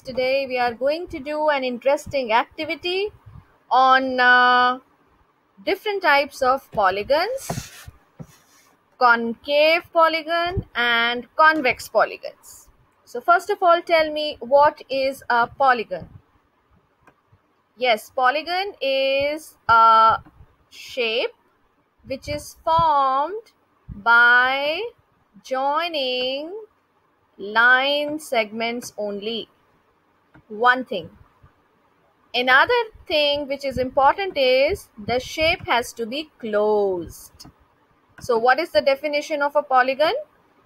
Today we are going to do an interesting activity on uh, different types of polygons, concave polygon and convex polygons. So first of all tell me what is a polygon? Yes, polygon is a shape which is formed by joining line segments only one thing. Another thing which is important is the shape has to be closed. So what is the definition of a polygon?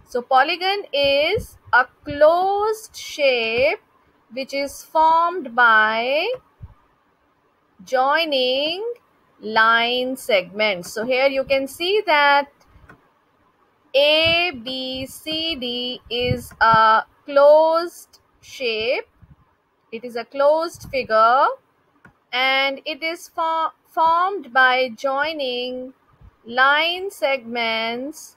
So polygon is a closed shape which is formed by joining line segments. So here you can see that a, B, C, D is a closed shape. It is a closed figure and it is for formed by joining line segments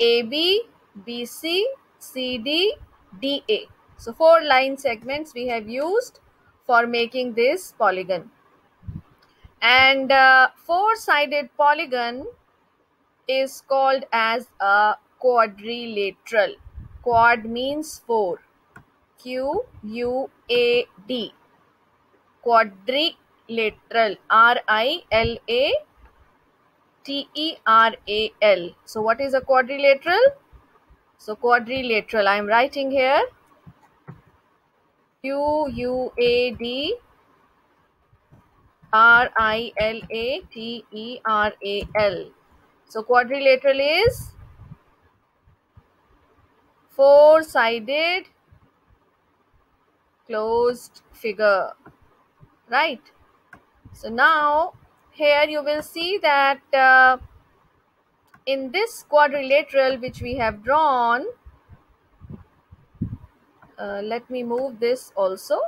AB, BC, CD, DA. So four line segments we have used for making this polygon. And uh, four-sided polygon is called as a quadrilateral. Quad means four. Q U A D. Quadrilateral. R I L A T E R A L. So, what is a quadrilateral? So, quadrilateral. I am writing here Q U A D R I L A T E R A L. So quadrilateral is four-sided closed figure, right? So now here you will see that uh, in this quadrilateral which we have drawn, uh, let me move this also.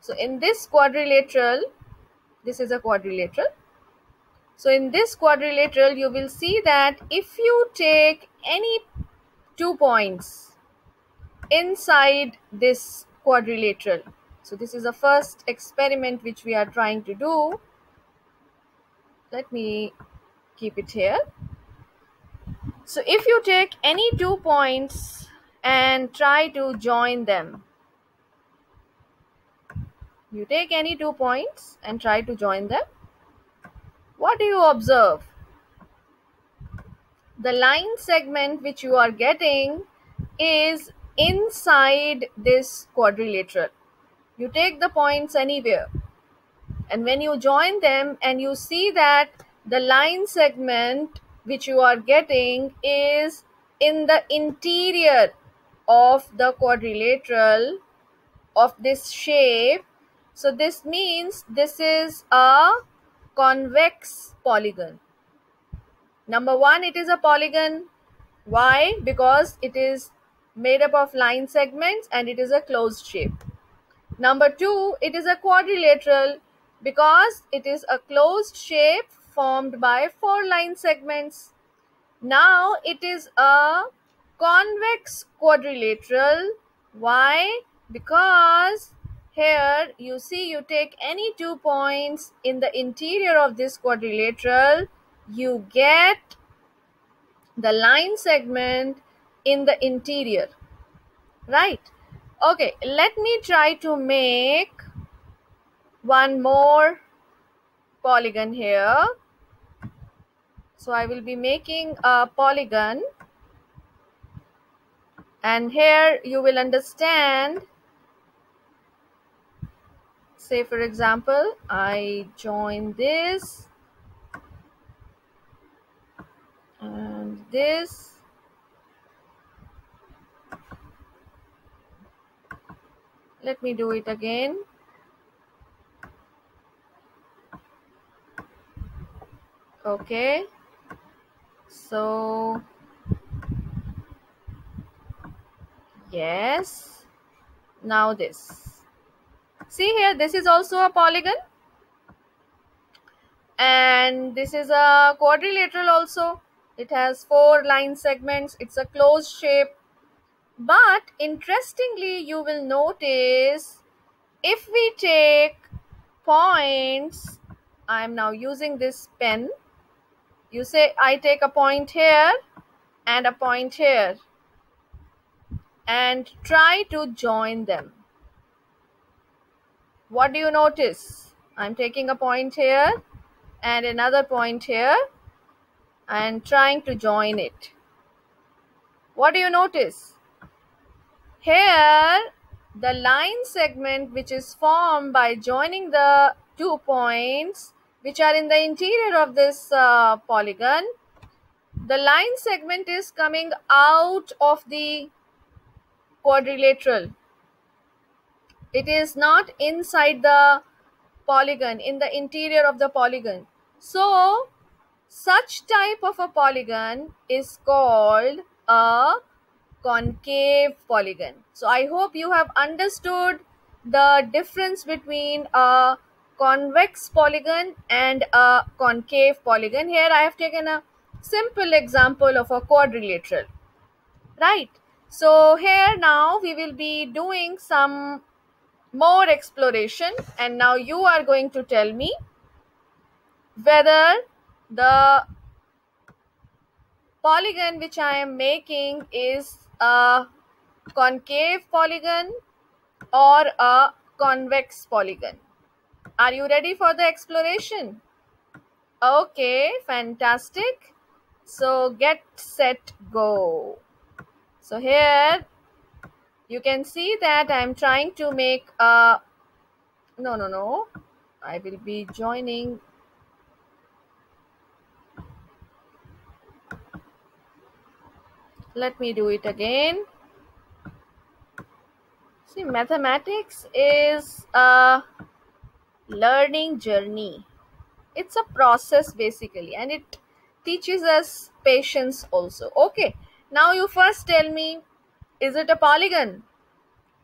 So in this quadrilateral, this is a quadrilateral so in this quadrilateral, you will see that if you take any two points inside this quadrilateral, so this is the first experiment which we are trying to do. Let me keep it here. So if you take any two points and try to join them, you take any two points and try to join them what do you observe? The line segment which you are getting is inside this quadrilateral. You take the points anywhere. And when you join them and you see that the line segment which you are getting is in the interior of the quadrilateral of this shape. So this means this is a convex polygon. Number one, it is a polygon. Why? Because it is made up of line segments and it is a closed shape. Number two, it is a quadrilateral because it is a closed shape formed by four line segments. Now it is a convex quadrilateral. Why? Because here you see you take any two points in the interior of this quadrilateral, you get the line segment in the interior, right? Okay, let me try to make one more polygon here. So I will be making a polygon and here you will understand say for example I join this and this let me do it again okay so yes now this See here, this is also a polygon. And this is a quadrilateral also. It has four line segments. It's a closed shape. But interestingly, you will notice if we take points, I am now using this pen. You say I take a point here and a point here and try to join them. What do you notice? I'm taking a point here and another point here and trying to join it. What do you notice? Here, the line segment which is formed by joining the two points which are in the interior of this uh, polygon, the line segment is coming out of the quadrilateral. It is not inside the polygon, in the interior of the polygon. So, such type of a polygon is called a concave polygon. So, I hope you have understood the difference between a convex polygon and a concave polygon. Here I have taken a simple example of a quadrilateral. Right. So here now we will be doing some more exploration and now you are going to tell me whether the polygon which I am making is a concave polygon or a convex polygon. Are you ready for the exploration? Okay, fantastic. So get set go. So here you can see that I'm trying to make a no no no I will be joining let me do it again. See mathematics is a learning journey. It's a process basically and it teaches us patience also. Okay now you first tell me is it a polygon?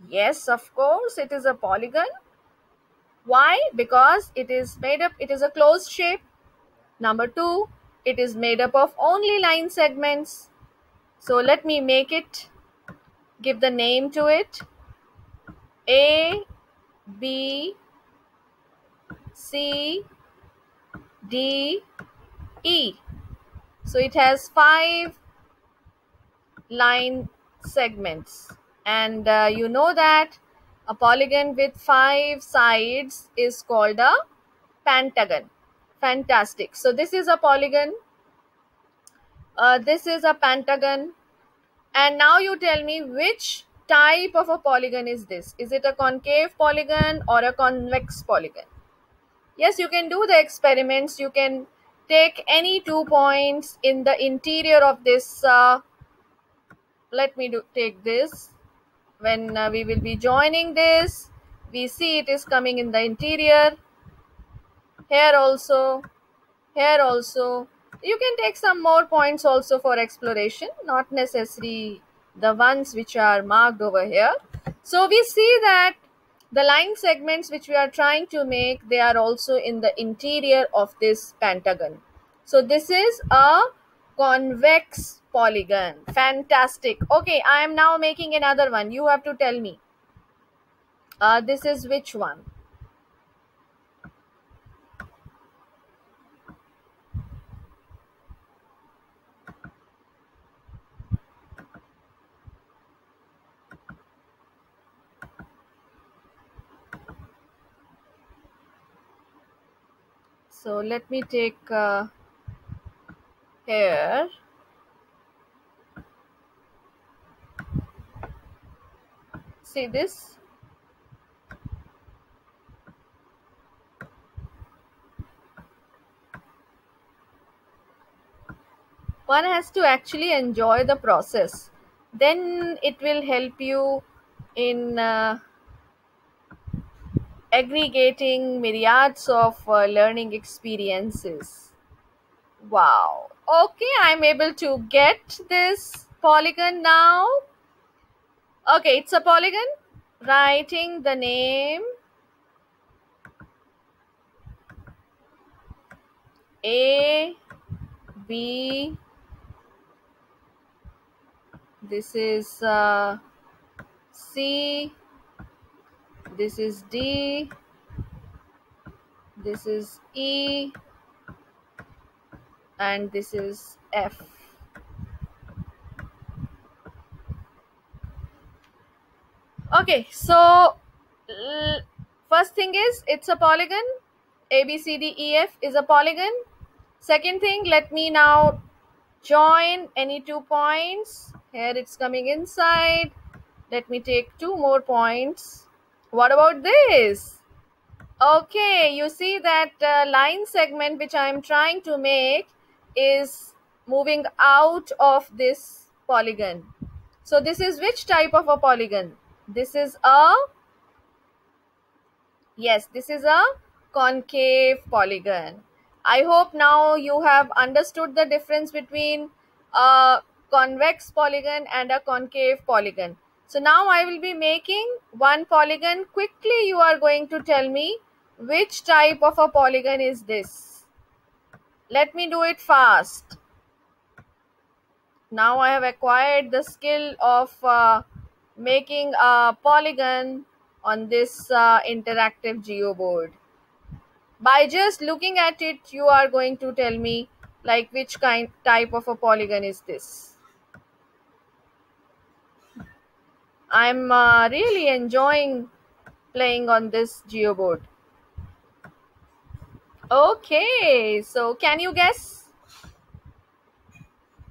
Yes of course it is a polygon. Why? Because it is made up it is a closed shape. Number 2 it is made up of only line segments so let me make it, give the name to it. A, B, C, D, E. So it has five line segments. And uh, you know that a polygon with five sides is called a pentagon. Fantastic. So this is a polygon uh, this is a pentagon. And now you tell me which type of a polygon is this? Is it a concave polygon or a convex polygon? Yes, you can do the experiments. You can take any two points in the interior of this. Uh, let me do, take this. When uh, we will be joining this, we see it is coming in the interior. Here also, here also, you can take some more points also for exploration not necessary the ones which are marked over here. So we see that the line segments which we are trying to make they are also in the interior of this pentagon. So this is a convex polygon. Fantastic. Okay i am now making another one. You have to tell me. Uh, this is which one so let me take uh, here. See this? One has to actually enjoy the process. Then it will help you in uh, aggregating myriads of uh, learning experiences. Wow. Okay, I'm able to get this polygon now. Okay, it's a polygon. Writing the name A, B. This is uh, C, this is D, this is E, and this is F. Okay, so first thing is it's a polygon. A, B, C, D, E, F is a polygon. Second thing, let me now join any two points. Here it's coming inside. Let me take two more points. What about this? Okay, you see that uh, line segment which I am trying to make is moving out of this polygon. So this is which type of a polygon? This is a, yes, this is a concave polygon. I hope now you have understood the difference between a convex polygon and a concave polygon. So now I will be making one polygon. Quickly you are going to tell me which type of a polygon is this. Let me do it fast. Now I have acquired the skill of uh, making a polygon on this uh, interactive geoboard by just looking at it you are going to tell me like which kind type of a polygon is this i'm uh, really enjoying playing on this geoboard okay so can you guess?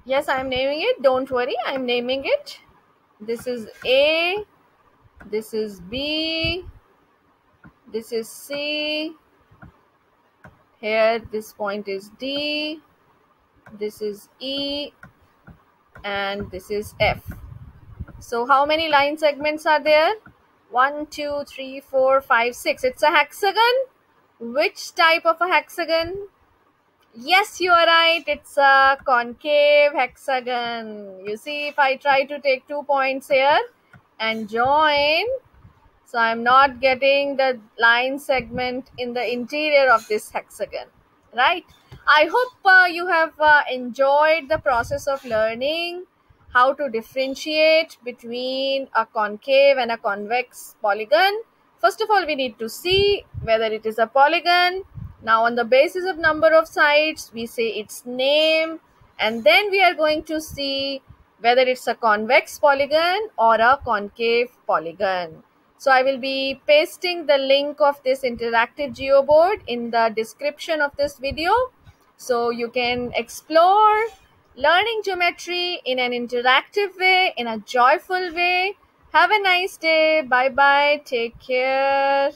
Yes i'm naming it. Don't worry i'm naming it. This is a this is b this is c. Here this point is D, this is E, and this is F. So how many line segments are there? One, two, three, four, five, six. It's a hexagon. Which type of a hexagon? Yes, you are right. It's a concave hexagon. You see, if I try to take two points here and join, so I'm not getting the line segment in the interior of this hexagon, right? I hope uh, you have uh, enjoyed the process of learning how to differentiate between a concave and a convex polygon. First of all, we need to see whether it is a polygon. Now, on the basis of number of sides, we say its name, and then we are going to see whether it's a convex polygon or a concave polygon. So I will be pasting the link of this interactive geoboard in the description of this video. So you can explore learning geometry in an interactive way, in a joyful way. Have a nice day. Bye bye. Take care.